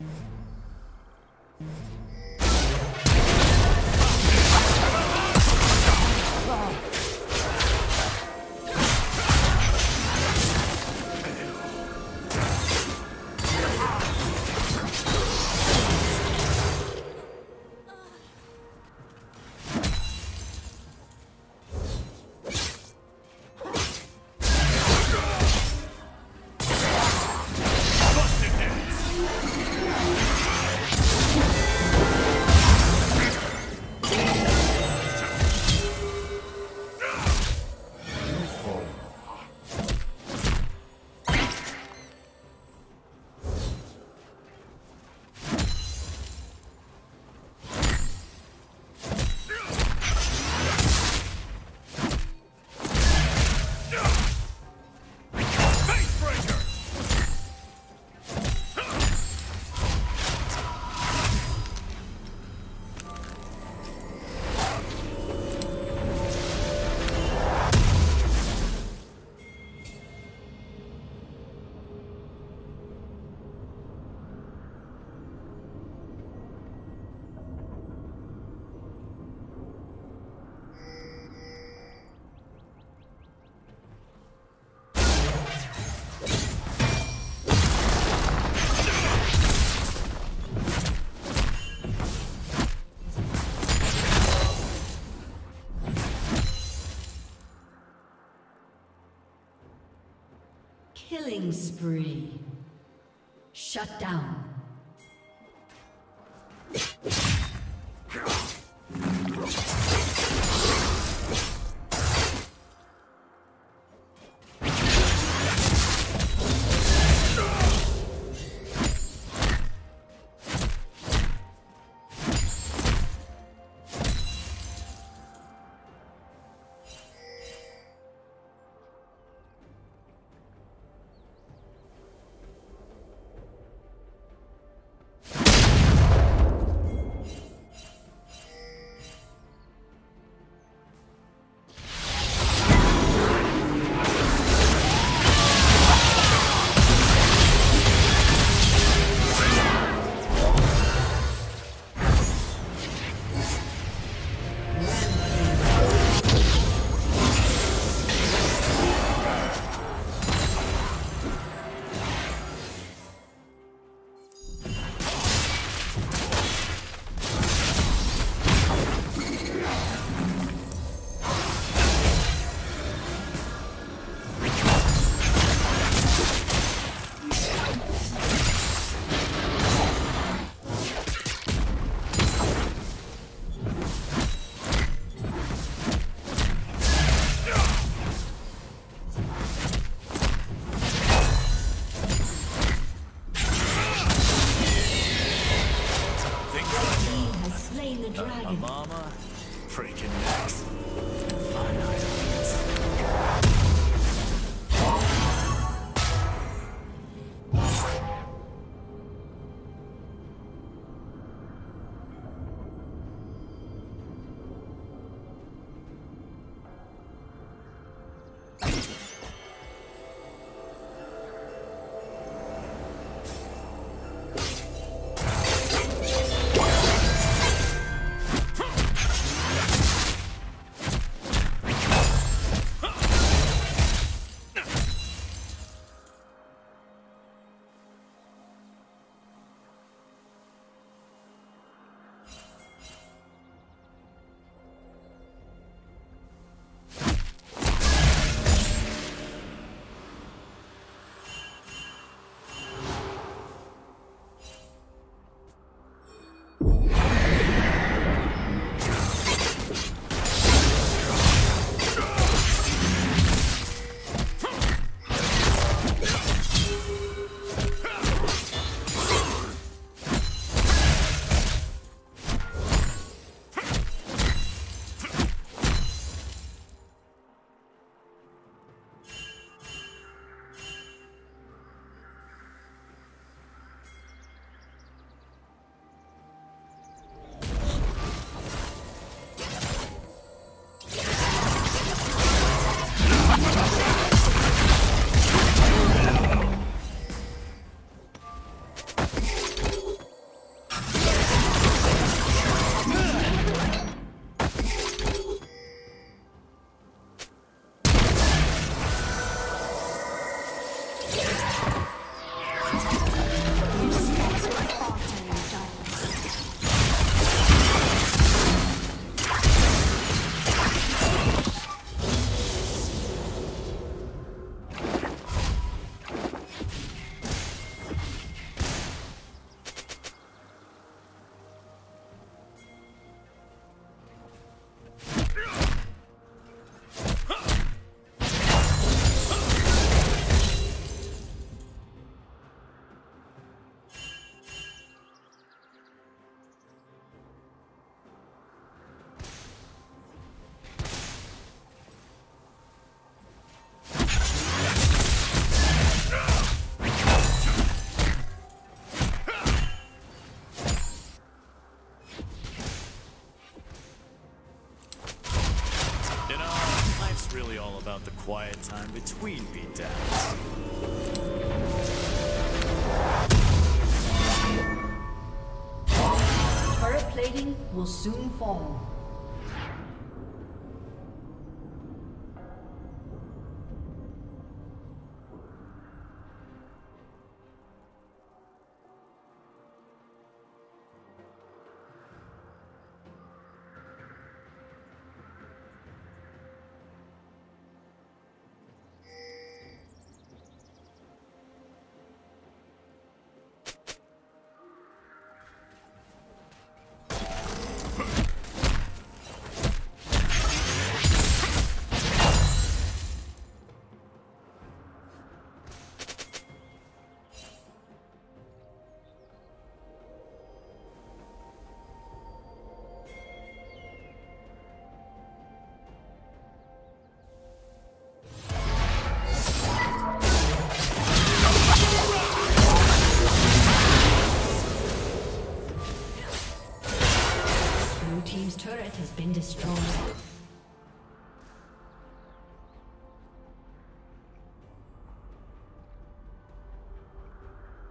Facebreaker! Spree. Shut down. About the quiet time between beatdowns. Turret plating will soon fall.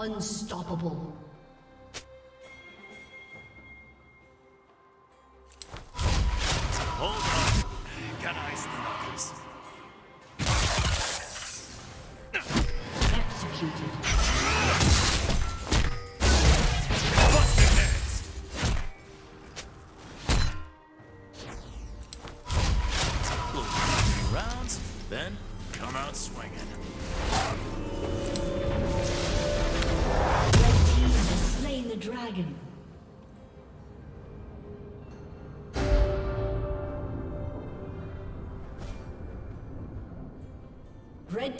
Unstoppable.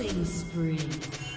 Killing spree.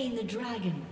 slain the dragon.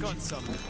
Got something.